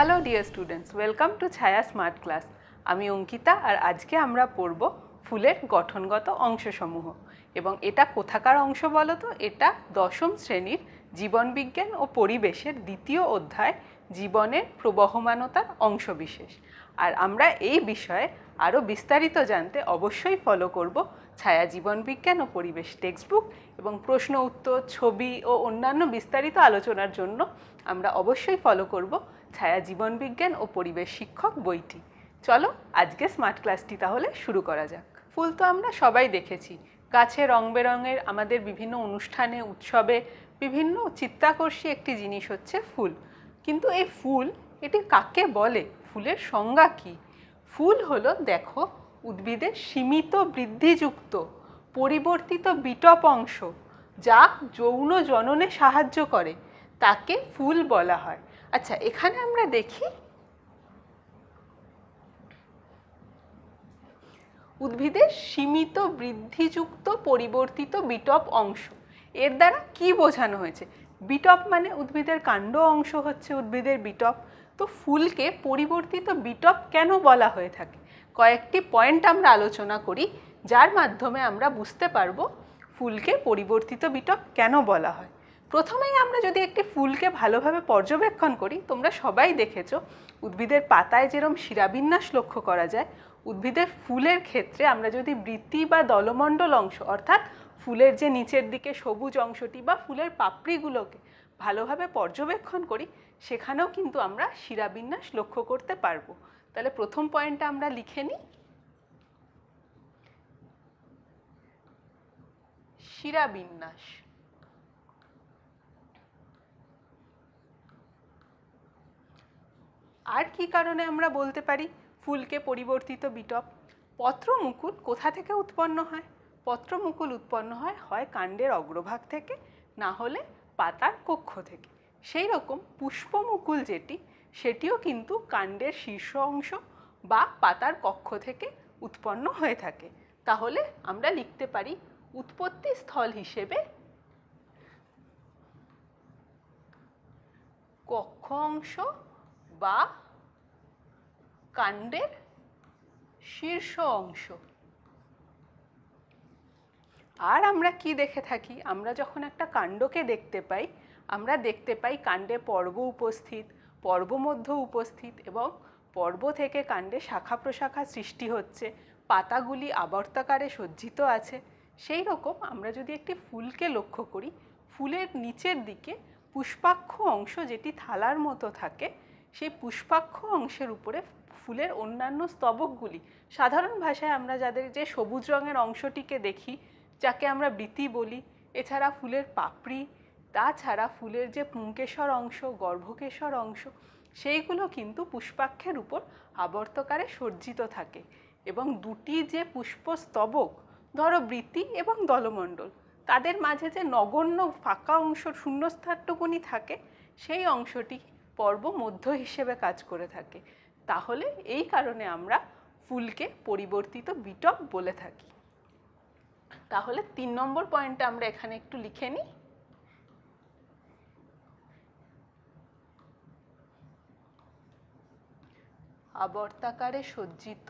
Dear students welcome to Chhaya smart class আমি অঙ্কিতা আর আজকে আমরা পড়ব ফুলের গঠনগত অংশসমূহ। এবং এটা কোথাকার অংশ বলো তো এটা দশম শ্রেণির জীবনবিজ্ঞান ও পরিবেশের দ্বিতীয় অধ্যায় জীবনের প্রবহমানতার অংশবিশেষ। আর আমরা এই বিষয়ে আরও বিস্তারিত জানতে অবশ্যই ফলো করব ছায়া জীবনবিজ্ঞান ও পরিবেশ টেক্সটবুক এবং প্রশ্ন, উত্তর, ছবি ও অন্যান্য বিস্তারিত আলোচনার জন্য আমরা অবশ্যই ফলো করব ছায়া জীবনবিজ্ঞান ও পরিবেশ শিক্ষক বইটি। চলো আজকে স্মার্ট ক্লাসটি তাহলে শুরু করা যাক। ফুল তো আমরা সবাই দেখেছি। গাছে রং বেরঙের আমাদের বিভিন্ন অনুষ্ঠানে, উৎসবে বিভিন্ন চিত্তাকর্ষী একটি জিনিস হচ্ছে ফুল। কিন্তু এই ফুল, এটি কাকে বলে? ফুলের সংজ্ঞা কী? ফুল হলো, দেখো উদ্ভিদের সীমিত বৃদ্ধিযুক্ত, পরিবর্তিত বিটপ অংশ, যা যৌন জননে সাহায্য করে, তাকে ফুল বলা হয়। আচ্ছা এখানে আমরা দেখি উদ্ভিদের সীমিত বৃদ্ধিযুক্ত, পরিবর্তিত বিটপ অংশ। এর দ্বারা কি বোঝানো হয়েছে? বিটপ মানে উদ্ভিদের কাণ্ড অংশ হচ্ছে উদ্ভিদের বিটপ। তো ফুলকে পরিবর্তিত বিটপ কেন বলা হয়ে থাকে? কয়েকটি পয়েন্ট আমরা আলোচনা করি, যার মাধ্যমে আমরা বুঝতে পারব ফুলকে পরিবর্তিত বিটপ কেন বলা হয়। প্রথমেই আমরা যদি একটি ফুলকে ভালোভাবে পর্যবেক্ষণ করি, তোমরা সবাই দেখেছ উদ্ভিদের পাতায় যেরম শিরাবিন্যাস লক্ষ্য করা যায়, উদ্ভিদের ফুলের ক্ষেত্রে আমরা যদি বৃত্তি বা দলমণ্ডল অংশ, অর্থাৎ ফুলের যে নিচের দিকে সবুজ অংশটি বা ফুলের পাপড়িগুলোকে ভালোভাবে পর্যবেক্ষণ করি, সেখানেও কিন্তু আমরা শিরাবিন্যাস লক্ষ্য করতে পারব। তাহলে প্রথম পয়েন্টটা আমরা লিখে নিই। শিরাবিন্যাস আর কি কারণে আমরা বলতে পারি ফুলকে পরিবর্তিত বিটপ? পত্রমুকুল কোথা থেকে উৎপন্ন হয়? পত্রমুকুল উৎপন্ন হয় হয় কাণ্ডের অগ্রভাগ থেকে, না হলে পাতার কক্ষ থেকে। সেই রকম পুষ্পমুকুল যেটি সেটিও কিন্তু কাণ্ডের শীর্ষ অংশ বা পাতার কক্ষ থেকে উৎপন্ন হয়ে থাকে। তাহলে আমরা লিখতে পারি উৎপত্তি স্থল হিসেবে কক্ষ অংশ বা কাণ্ডের শীর্ষ অংশ। আর আমরা কি দেখে থাকি? আমরা যখন একটা কাণ্ডকে দেখতে পাই, আমরা দেখতে পাই কাণ্ডে পর্ব উপস্থিত পর্বমধ্য উপস্থিত এবং পর্ব থেকে কাণ্ডে শাখা প্রশাখা সৃষ্টি হচ্ছে, পাতাগুলি আবর্তাকারে সজ্জিত আছে। সেই রকম আমরা যদি একটি ফুলকে লক্ষ্য করি, ফুলের নিচের দিকে পুষ্পাক্ষ অংশ যেটি থালার মতো থাকে, সেই পুষ্পাক্ষ অংশের উপরে ফুলের অন্যান্য স্তবকগুলি, সাধারণ ভাষায় আমরা যাদের যে সবুজ রঙের অংশটিকে দেখি, যাকে আমরা বৃতি বলি, এছাড়া ফুলের পাপড়ি তাছাড়া ফুলের যে পুঙ্কেশ্বর অংশ, গর্ভকেশ্বর অংশ, সেইগুলো কিন্তু পুষ্পাক্ষের উপর আবর্তকারে সজ্জিত থাকে এবং দুটি যে পুষ্পস্তবক, ধরো বৃত্তি এবং দলমণ্ডল, তাদের মাঝে যে নগণ্য ফাঁকা অংশ শূন্যস্থানটুকুনি থাকে, সেই অংশটি পর্ব মধ্য হিসেবে কাজ করে থাকে। তাহলে এই কারণে আমরা ফুলকে পরিবর্তিত বিটপ বলে থাকি। তাহলে তিন নম্বর পয়েন্টটা আমরা এখানে একটু লিখে নিই। আবর্তাকারে সজ্জিত।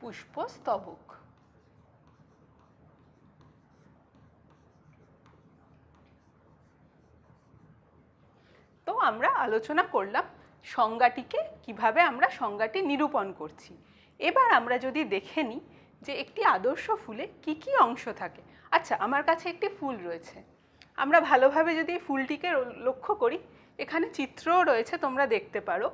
পুষ্পস্তবক। তো আমরা আলোচনা করলাম সংজ্ঞাটিকে, কীভাবে আমরা সংজ্ঞাটি নিরূপণ করছি। এবার আমরা যদি দেখে নিই যে একটি আদর্শ ফুলে কি কি অংশ থাকে। আচ্ছা আমার কাছে একটি ফুল রয়েছে। আমরা ভালোভাবে যদি ফুলটিকে লক্ষ্য করি, এখানে চিত্রও রয়েছে, তোমরা দেখতে পারো।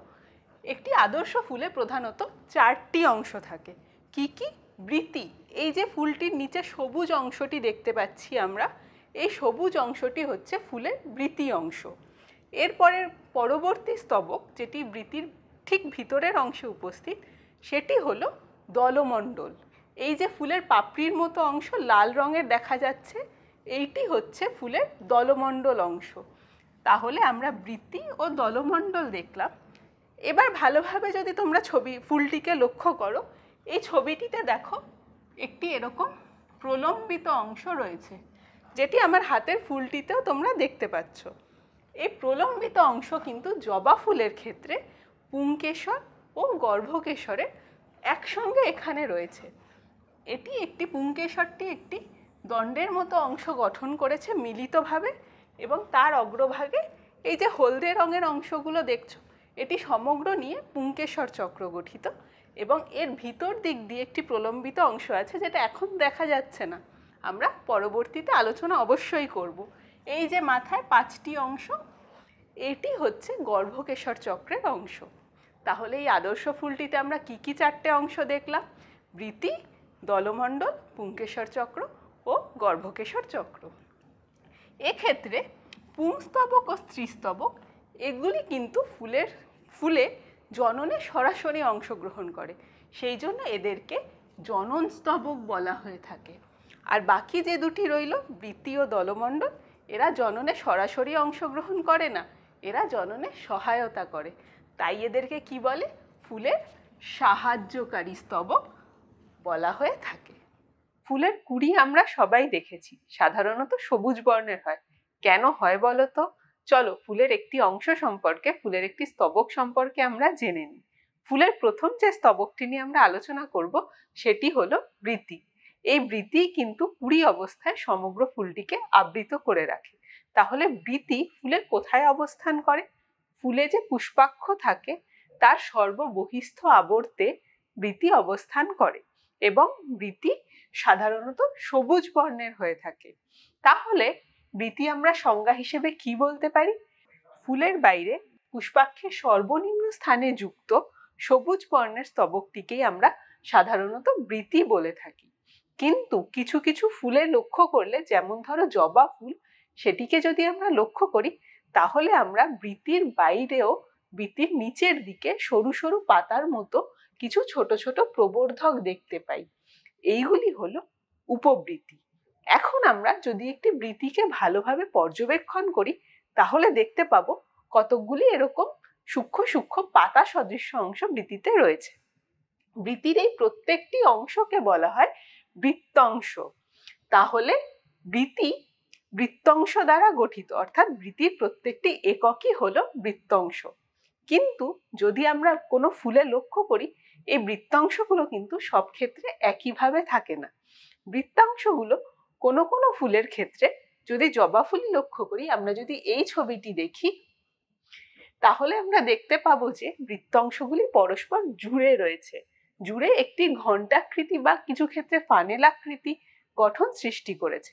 একটি আদর্শ ফুলে প্রধানত চারটি অংশ থাকে। কি কি? বৃতি এই যে ফুলটির নিচে সবুজ অংশটি দেখতে পাচ্ছি আমরা, এই সবুজ অংশটি হচ্ছে ফুলের বৃতি অংশ। এরপরের পরবর্তী স্তবক, যেটি বৃতির ঠিক ভিতরের অংশে উপস্থিত, সেটি হলো দলমণ্ডল। এই যে ফুলের পাপড়ির মতো অংশ লাল রঙের দেখা যাচ্ছে, এইটি হচ্ছে ফুলের দলমণ্ডল অংশ। তাহলে আমরা বৃত্তি ও দলমণ্ডল দেখলাম। এবার ভালোভাবে যদি তোমরা ছবি, ফুলটিকে লক্ষ্য করো, এই ছবিটিতে দেখো একটি এরকম প্রলম্বিত অংশ রয়েছে, যেটি আমার হাতের ফুলটিতেও তোমরা দেখতে পাচ্ছ। এই প্রলম্বিত অংশ কিন্তু জবা ফুলের ক্ষেত্রে পুংকেশর ও গর্ভকেশরে একসঙ্গে এখানে রয়েছে। এটি একটি পুংকেশরটি একটি দণ্ডের মতো অংশ গঠন করেছে মিলিতভাবে এবং তার অগ্রভাগে এই যে হলদে রঙের অংশগুলো দেখছ, এটি সমগ্র নিয়ে পুংকেশর চক্র গঠিত এবং এর ভিতর দিক দিয়ে একটি প্রলম্বিত অংশ আছে যেটা এখন দেখা যাচ্ছে না। আমরা পরবর্তীতে আলোচনা অবশ্যই করব। এই যে মাথায় পাঁচটি অংশ, এটি হচ্ছে গর্ভকেশর চক্রের অংশ। তাহলে এই আদর্শ ফুলটিতে আমরা কি কি চারটে অংশ দেখলাম? বৃতি দলমণ্ডল পুংকেশর চক্র ও গর্ভকেশর চক্র। এক্ষেত্রে পুংস্তবক ও স্ত্রীস্তবক, এগুলি কিন্তু ফুলের, ফুলে জননে সরাসরি অংশগ্রহণ করে। সেই জন্য এদেরকে জনন স্তবক বলা হয়ে থাকে। আর বাকি যে দুটি রইল, বৃত্তি ও দলমণ্ডল, এরা জননে সরাসরি অংশগ্রহণ করে না, এরা জননে সহায়তা করে। তাই এদেরকে কি বলে? ফুলের সাহায্যকারী স্তবক বলা হয়ে থাকে। ফুলের কুড়ি আমরা সবাই দেখেছি। সাধারণত সবুজ বর্ণের হয়। কেন হয় বলো তো? চলো ফুলের একটি অংশ সম্পর্কে, ফুলের একটি স্তবক সম্পর্কে আমরা জেনে নিই। ফুলের প্রথম যে স্তবকটি নিয়ে আমরা আলোচনা করব, সেটি হলো বৃতি। এই বৃতি কিন্তু কুড়ি অবস্থায় সমগ্র ফুলটিকে আবৃত করে রাখে। তাহলে বৃতি ফুলের কোথায় অবস্থান করে? ফুলে যে পুষ্পাক্ষ থাকে, তার সর্ববহিস্থ আবর্তে বৃতি অবস্থান করে। এবং বৃতি সাধারণত সবুজ বর্ণের হয়ে থাকে। তাহলে বৃতি আমরা সংজ্ঞা হিসেবে কি বলতে পারি? ফুলের বাইরে পুষ্পাক্ষের সর্বনিম্ন স্থানে যুক্ত সবুজ বর্ণের স্তবকটিকেই আমরা সাধারণত বৃতি বলে থাকি। কিন্তু কিছু কিছু ফুলে লক্ষ্য করলে, যেমন ধরো জবা ফুল, সেটিকে যদি আমরা লক্ষ্য করি, তাহলে আমরা বৃতির বাইরেও বৃতির নিচের দিকে সরু সরু পাতার মতো কিছু ছোট ছোট প্রবর্ধক দেখতে পাই। এইগুলি হলো উপবৃত্তি। এখন আমরা যদি একটি বৃতিকে ভালোভাবে পর্যবেক্ষণ করি, তাহলে দেখতে পাবো কতকগুলি এরকম সূক্ষ্ম সূক্ষ্ম পাতা সদৃশ্য অংশ বৃতিতে রয়েছে। বৃতির এই প্রত্যেকটি অংশকে বলা হয় বৃত্তাংশ। তাহলে বৃতি বৃত্তাংশ দ্বারা গঠিত, অর্থাৎ বৃতির প্রত্যেকটি এককই হলো বৃত্তাংশ। কিন্তু যদি আমরা কোনো ফুলে লক্ষ্য করি এই বৃত্তাংশগুলো কিন্তু সব ক্ষেত্রে একইভাবে থাকে না। বৃত্তাংশগুলো কোনো কোনো ফুলের ক্ষেত্রে যদি জবা ফুলই লক্ষ্য করি, আমরা যদি এই ছবিটি দেখি, তাহলে আমরা দেখতে পাবো যে বৃত্তাংশগুলি পরস্পর জুড়ে রয়েছে। জুড়ে একটি ঘণ্টাকৃতি বা কিছু ক্ষেত্রে ফানেল আকৃতি গঠন সৃষ্টি করেছে।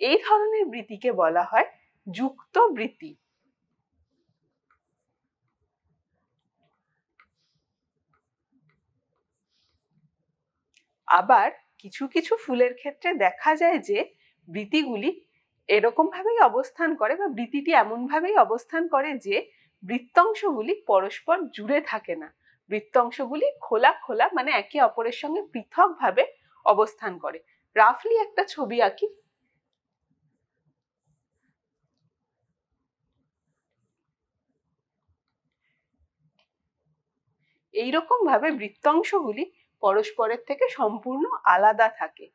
এই ধরনের বৃত্তিকে বলা হয় যুক্ত বৃত্তি। আবার কিছু কিছু ফুলের ক্ষেত্রে দেখা যায় যে বৃতিগুলি এরকম ভাবেই অবস্থান করে বা বৃতিটি এমন ভাবেই অবস্থান করে যে বৃত্তাংশগুলি পরস্পর জুড়ে থাকে না। বৃত্তাংশগুলি খোলা খোলা মানে একে অপরের সঙ্গে পৃথকভাবে অবস্থান করে। রাফলি একটা ছবি আঁকি। এইরকম ভাবে বৃত্তাংশগুলি পরস্পরের থেকে সম্পূর্ণ আলাদা থাকে।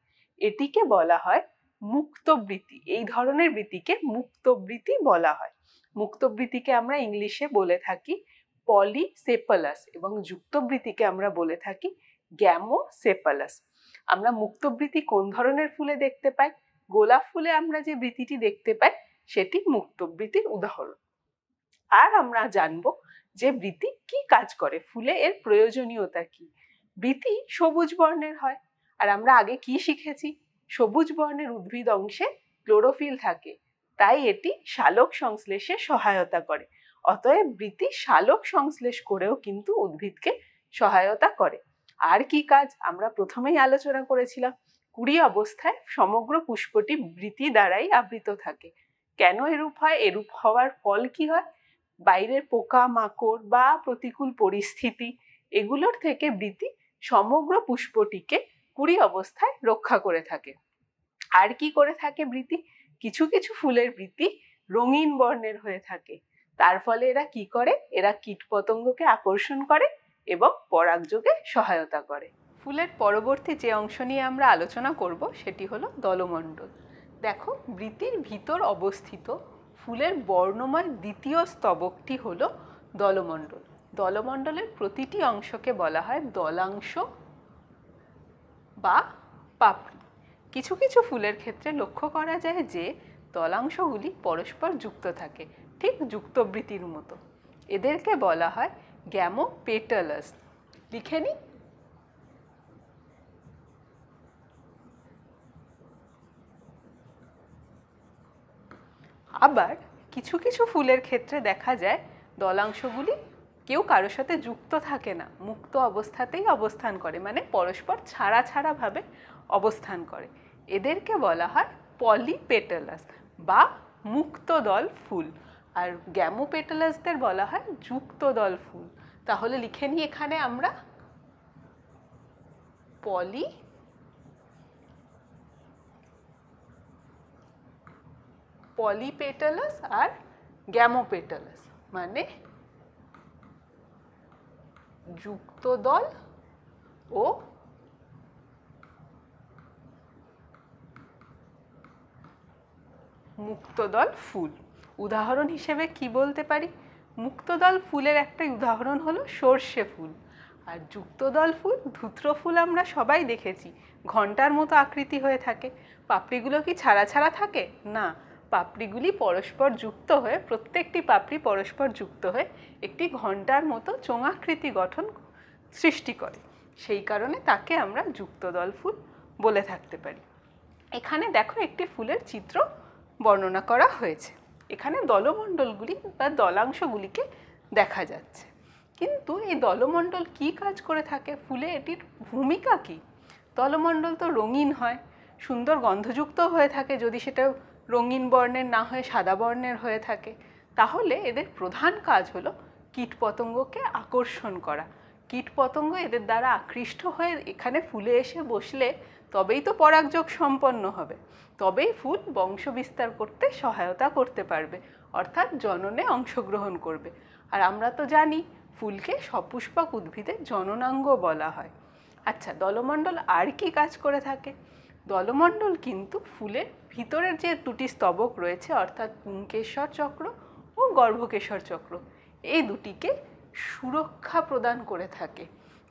এটিকে বলা হয় মুক্তবৃত্তি। এই ধরনের বৃত্তিকে মুক্তবৃত্তি বলা হয়। মুক্তবৃত্তিকে আমরা ইংলিশে বলে থাকি পলিসেপালাস এবং যুক্তবৃত্তিকে আমরা বলে থাকি গ্যামোসেপালাস। আমরা মুক্তবৃত্তি কোন ধরনের ফুলে দেখতে পাই? গোলাপ ফুলে আমরা যে বৃত্তিটি দেখতে পাই, সেটি মুক্তবৃত্তির উদাহরণ। আর আমরা জানব যে বৃত্তি কি কাজ করে, ফুলে এর প্রয়োজনীয়তা কি। বৃতি সবুজ বর্ণের হয়। আর আমরা আগে কি শিখেছি? সবুজ বর্ণের উদ্ভিদ অংশে ক্লোরোফিল থাকে, তাই এটি শালক সংশ্লেষে সহায়তা করে। অতএব বৃতি শালক সংশ্লেষ করেও কিন্তু উদ্ভিদকে সহায়তা করে। আর কি কাজ? আমরা প্রথমেই আলোচনা করেছিলাম, কুড়ি অবস্থায় সমগ্র পুষ্পটি বৃতি দ্বারাই আবৃত থাকে। কেন এরূপ হয়? এরূপ হওয়ার ফল কি হয়? বাইরের পোকা মাকড় বা প্রতিকূল পরিস্থিতি, এগুলোর থেকে বৃতি সমগ্র পুষ্পটিকে কুড়ি অবস্থায় রক্ষা করে থাকে। আর কি করে থাকে বৃতি কিছু কিছু ফুলের বৃতি রঙিন বর্ণের হয়ে থাকে। তার ফলে এরা কি করে? এরা কীটপতঙ্গকে আকর্ষণ করে এবং পরাগযোগে সহায়তা করে। ফুলের পরবর্তী যে অংশ নিয়ে আমরা আলোচনা করব, সেটি হলো দলমণ্ডল। দেখো বৃতির ভিতর অবস্থিত ফুলের বর্ণময় দ্বিতীয় স্তবকটি হলো দলমণ্ডল। দলমণ্ডলের প্রতিটি অংশকে বলা হয় দলাংশ বা পাপড়ি। কিছু কিছু ফুলের ক্ষেত্রে লক্ষ্য করা যায় যে, দলাংশগুলি পরস্পর যুক্ত থাকে, ঠিক যুক্তবৃত্তির মতো। এদেরকে বলা হয় গ্যামো পেটালাস লিখে নিই। আবার কিছু কিছু ফুলের ক্ষেত্রে দেখা যায় দলাংশগুলি কেউ কারোর সাথে যুক্ত থাকে না, মুক্ত অবস্থাতেই অবস্থান করে মানে পরস্পর ছাড়া ছাড়াভাবে অবস্থান করে। এদেরকে বলা হয় পলিপেটালাস বা মুক্ত দল ফুল। আর গ্যামোপেটালাসদের বলা হয় যুক্ত দল ফুল। তাহলে লিখে নিই এখানে আমরা। পলি পলিপেটালাস আর গ্যামোপেটালাস মানে যুক্ত দল ও মুক্তদল ফুল। উদাহরণ হিসেবে কি বলতে পারি? মুক্তদল ফুলের একটা উদাহরণ হলো সর্ষে ফুল। আর যুক্তদল ফুল, ধূত্র ফুল আমরা সবাই দেখেছি। ঘণ্টার মতো আকৃতি হয়ে থাকে। পাপড়িগুলো কি ছাড়া ছাড়া থাকে? না। পাপড়িগুলি পরস্পর যুক্ত হয়ে, প্রত্যেকটি পাপড়ি পরস্পর যুক্ত হয়ে একটি ঘণ্টার মতো চোঙাকৃতি গঠন সৃষ্টি করে। সেই কারণে তাকে আমরা যুক্তদল ফুল বলে থাকতে পারি। এখানে দেখো একটি ফুলের চিত্র বর্ণনা করা হয়েছে। এখানে দলমণ্ডলগুলি বা দলাংশগুলিকে দেখা যাচ্ছে। কিন্তু এই দলমণ্ডল কি কাজ করে থাকে? ফুলে এটির ভূমিকা কি? দলমণ্ডল তো রঙিন হয়, সুন্দর গন্ধযুক্ত হয়ে থাকে, যদি সেটা রঙিন বর্ণের না হয়ে সাদা বর্ণের হয়ে থাকে। তাহলে এদের প্রধান কাজ হলো কীটপতঙ্গকে আকর্ষণ করা। কীটপতঙ্গ এদের দ্বারা আকৃষ্ট হয়ে এখানে ফুলে এসে বসলে তবেই তো পরাগযোগ সম্পন্ন হবে। তবেই ফুল বংশ বিস্তার করতে সহায়তা করতে পারবে, অর্থাৎ জননে অংশগ্রহণ করবে। আর আমরা তো জানি, ফুলকে সপুষ্পক উদ্ভিদের জননাঙ্গ বলা হয়। আচ্ছা দলমণ্ডল আর কি কাজ করে থাকে? দলমণ্ডল কিন্তু ফুলের ভিতরের যে দুটি স্তবক রয়েছে, অর্থাৎ পুংকেশ্বর চক্র ও গর্ভকেশ্বর চক্র, এই দুটিকে সুরক্ষা প্রদান করে থাকে।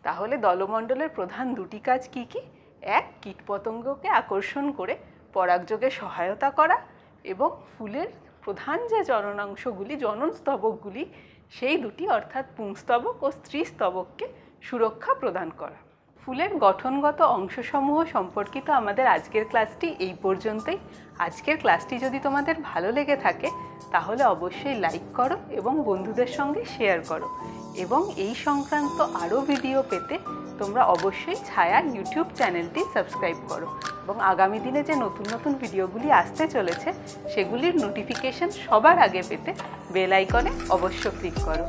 তাহলে দলমণ্ডলের প্রধান দুটি কাজ কি কি? এক, কীটপতঙ্গকে আকর্ষণ করে পরাগযোগে সহায়তা করা এবং ফুলের প্রধান যে জননাংশগুলি জনন স্তবকগুলি সেই দুটি, অর্থাৎ পুংস্তবক ও স্ত্রী স্তবককে সুরক্ষা প্রদান করা। ফুলের গঠনগত অংশসমূহ সম্পর্কিত আমাদের আজকের ক্লাসটি এই পর্যন্তই। আজকের ক্লাসটি যদি তোমাদের ভালো লেগে থাকে, তাহলে অবশ্যই লাইক করো এবং বন্ধুদের সঙ্গে শেয়ার করো। এবং এই সংক্রান্ত আরও ভিডিও পেতে তোমরা অবশ্যই ছায়া ইউটিউব চ্যানেলটি সাবস্ক্রাইব করো। এবং আগামী দিনে যে নতুন নতুন ভিডিওগুলি আসতে চলেছে, সেগুলির নোটিফিকেশন সবার আগে পেতে বেল আইকনে অবশ্য ক্লিক করো।